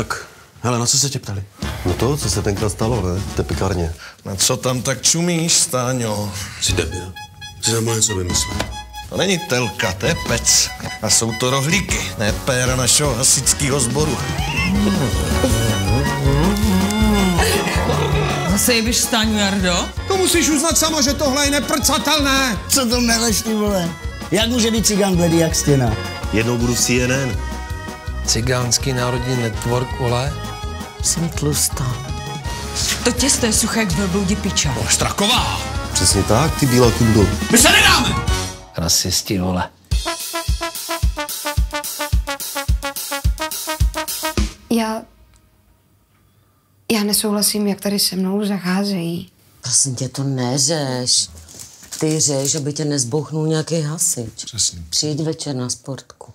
Tak, hele, na co se tě ptali? No to, co se tenkrát stalo, ne? V té pekárně. Na co tam tak čumíš, Stáňo? Jsi debil. Jsi na něco vymyslel. To není telka, to je pec. A jsou to rohlíky, ne péra našeho hasičského sboru. Zase jebíš Stáňu, Jardo? To musíš uznat sama, že tohle je neprcatelné. Co to meleš, ty vole? Jak může být cigán bledý jak stěna? Jednou budu v CNN. Cigánský národní network, vole. Jsem tlustá. To těsto je suché jak velbloudi piča. Straková. Přesně tak, ty bílá kundo. My se nedáme. Rasisti, vole. Já... Já nesouhlasím, jak tady se mnou zacházejí. Prosím tě, to neřeš. Ty řeš, aby tě nezbouchnul nějaký hasič. Přesně. Přijď večer na sportku.